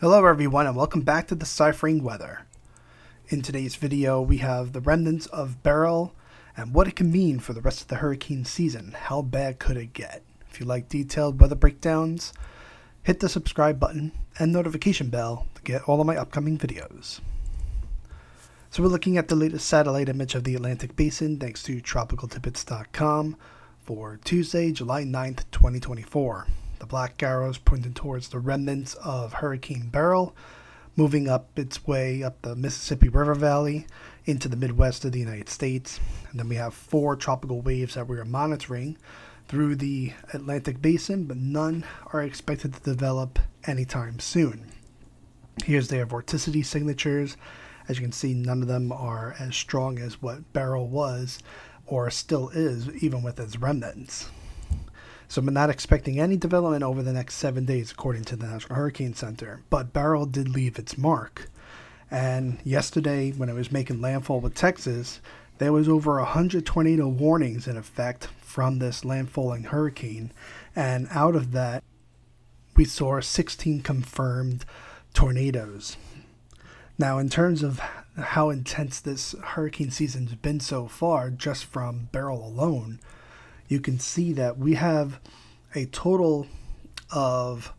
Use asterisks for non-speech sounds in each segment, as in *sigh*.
Hello everyone and welcome back to Deciphering Weather. In today's video we have the remnants of Beryl and what it can mean for the rest of the hurricane season. How bad could it get? If you like detailed weather breakdowns, hit the subscribe button and notification bell to get all of my upcoming videos. So we're looking at the latest satellite image of the Atlantic Basin thanks to tropicaltidbits.com for Tuesday, July 9th, 2024. The black arrows pointing towards the remnants of Hurricane Beryl, moving up its way up the Mississippi River Valley into the Midwest of the United States. And then we have four tropical waves that we are monitoring through the Atlantic Basin, but none are expected to develop anytime soon. Here's their vorticity signatures as you can see, none of them are as strong as what Beryl was or still is, even with its remnants. So I'm not expecting any development over the next seven days, according to the National Hurricane Center. But Beryl did leave its mark. And yesterday, when it was making landfall with Texas, there was over 100 tornado warnings in effect from this landfalling hurricane. And out of that, we saw 16 confirmed tornadoes. Now, in terms of how intense this hurricane season's been so far, just from Beryl alone, you can see that we have a total of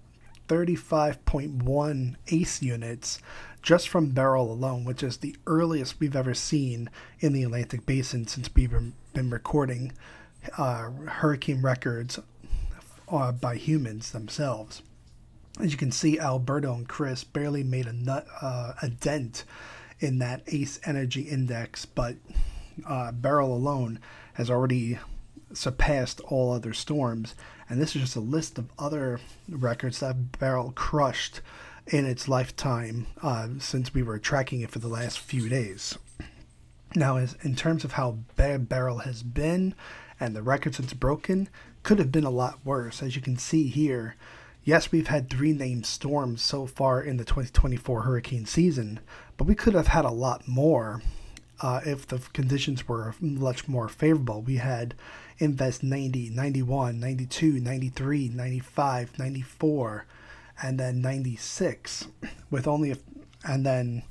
35.1 ACE units just from Beryl alone, which is the earliest we've ever seen in the Atlantic Basin since we've been recording uh, hurricane records uh, by humans themselves. As you can see, Alberto and Chris barely made a nut, uh, a dent in that ACE energy index, but uh, Beryl alone has already surpassed all other storms. And this is just a list of other records that Beryl crushed in its lifetime uh, since we were tracking it for the last few days. Now, as, in terms of how bad Beryl has been and the records it's broken, could have been a lot worse. As you can see here, Yes, we've had three named storms so far in the 2024 hurricane season, but we could have had a lot more uh, if the conditions were much more favorable. We had Invest 90, 91, 92, 93, 95, 94, and then 96, with only, a, and then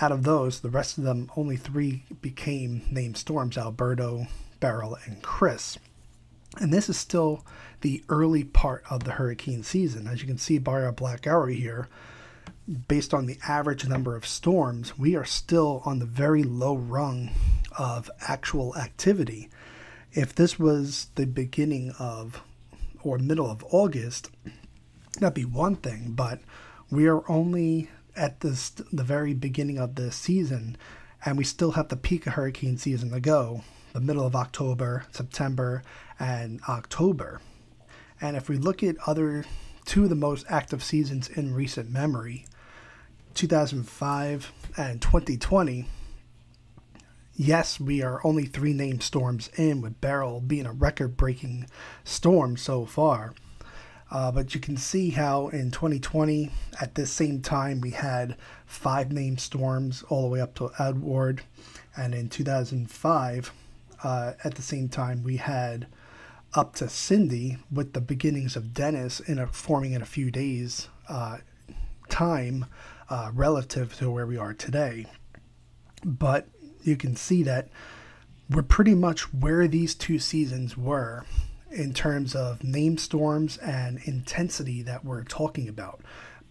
out of those, the rest of them, only three became named storms Alberto, Beryl, and Chris. And this is still the early part of the hurricane season. As you can see by our black arrow here, based on the average number of storms, we are still on the very low rung of actual activity. If this was the beginning of or middle of August, that'd be one thing, but we are only at this the very beginning of the season and we still have the peak of hurricane season to go the middle of October, September, and October. And if we look at other two of the most active seasons in recent memory, 2005 and 2020, yes, we are only three named storms in, with Beryl being a record breaking storm so far. Uh, but you can see how in 2020, at this same time, we had five named storms all the way up to Edouard. And in 2005, uh, at the same time, we had up to Cindy with the beginnings of Dennis in a, forming in a few days uh, time uh, relative to where we are today. But you can see that we're pretty much where these two seasons were in terms of name storms and intensity that we're talking about.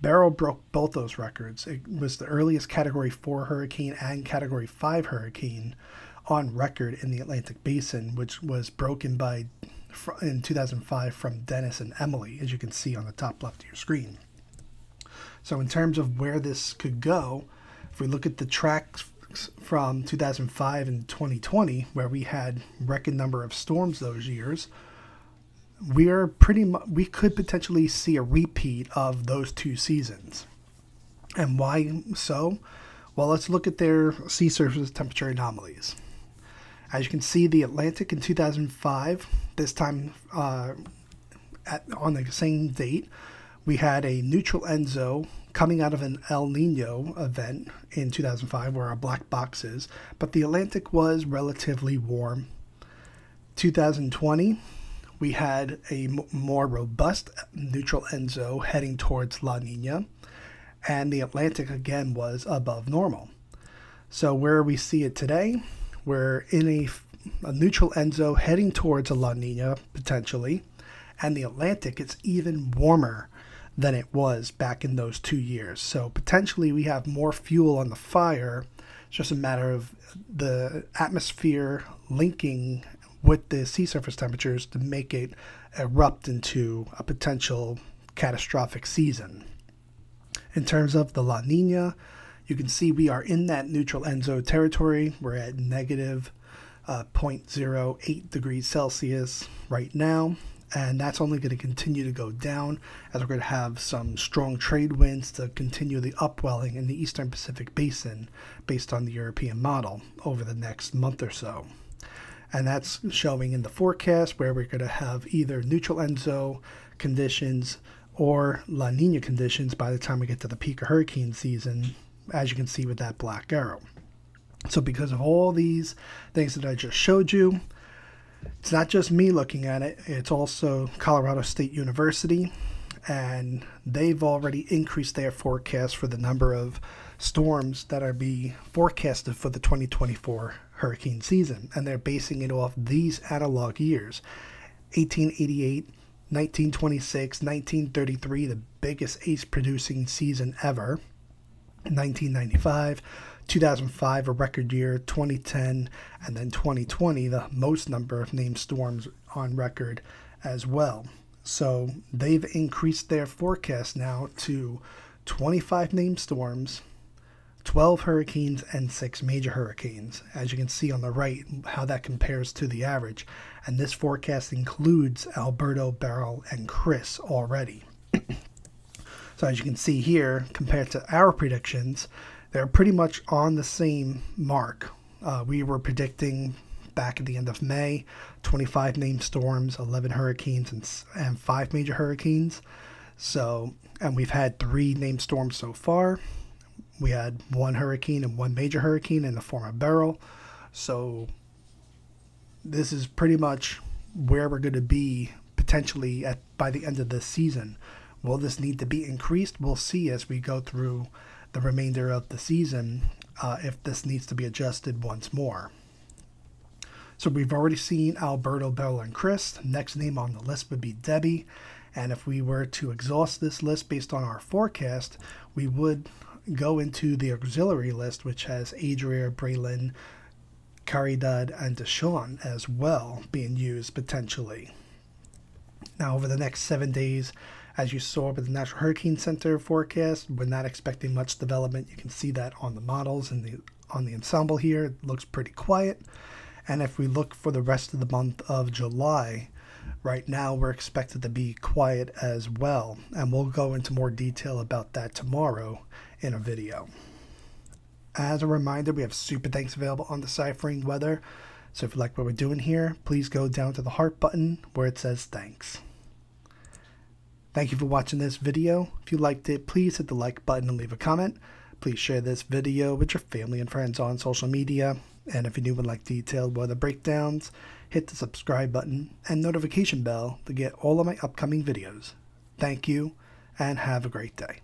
Beryl broke both those records. It was the earliest Category 4 hurricane and Category 5 hurricane on record in the Atlantic Basin, which was broken by in 2005 from Dennis and Emily, as you can see on the top left of your screen. So, in terms of where this could go, if we look at the tracks from 2005 and 2020, where we had record number of storms those years, we are pretty much we could potentially see a repeat of those two seasons. And why so? Well, let's look at their sea surface temperature anomalies. As you can see, the Atlantic in 2005, this time uh, at, on the same date, we had a neutral Enso coming out of an El Nino event in 2005 where our black box is, but the Atlantic was relatively warm. 2020, we had a m- more robust neutral ENSO heading towards La Nina. and the Atlantic again was above normal. So where we see it today, we're in a, a neutral ENSO heading towards a La Nina potentially, and the Atlantic it's even warmer than it was back in those two years. So potentially we have more fuel on the fire. It's just a matter of the atmosphere linking with the sea surface temperatures to make it erupt into a potential catastrophic season. In terms of the La Nina, you can see we are in that neutral Enso territory. We're at negative, uh, 0.08 degrees Celsius right now and that's only going to continue to go down as we're going to have some strong trade winds to continue the upwelling in the Eastern Pacific Basin based on the European model over the next month or so. And that's showing in the forecast where we're going to have either neutral Enso conditions or La Nina conditions by the time we get to the peak of hurricane season, as you can see with that black arrow. So, because of all these things that I just showed you, it's not just me looking at it, it's also Colorado State University, and they've already increased their forecast for the number of storms that are be forecasted for the 2024 hurricane season, and they're basing it off these analog years 1888, 1926, 1933, the biggest ACE producing season ever, 1995. 2005, a record year, 2010, and then 2020, the most number of named storms on record as well. So they've increased their forecast now to 25 named storms, 12 hurricanes, and 6 major hurricanes. As you can see on the right, how that compares to the average. And this forecast includes Alberto, Beryl, and Chris already. *clears throat* so as you can see here, compared to our predictions, they're pretty much on the same mark. Uh, we were predicting back at the end of May 25 named storms, 11 hurricanes, and, and five major hurricanes. So, and we've had three named storms so far. We had one hurricane and one major hurricane in the form of Beryl. So, this is pretty much where we're going to be potentially at by the end of this season. Will this need to be increased? We'll see as we go through the remainder of the season uh, if this needs to be adjusted once more. So we've already seen Alberto, Beryl, and Chris. Next name on the list would be Debby. And if we were to exhaust this list based on our forecast, we would go into the auxiliary list, which has Adria, Braylen, Caridad, and Deshawn as well being used potentially. Now, over the next seven days, as you saw with the National Hurricane Center forecast, we're not expecting much development. You can see that on the models and the on the ensemble here. It looks pretty quiet. And if we look for the rest of the month of July, right now we're expected to be quiet as well. And we'll go into more detail about that tomorrow in a video. As a reminder, we have super thanks available on Deciphering Weather. So if you like what we're doing here, please go down to the heart button where it says thanks. Thank you for watching this video. If you liked it, please hit the like button and leave a comment. Please share this video with your family and friends on social media. And if you do would like detailed weather breakdowns, hit the subscribe button and notification bell to get all of my upcoming videos. Thank you and have a great day.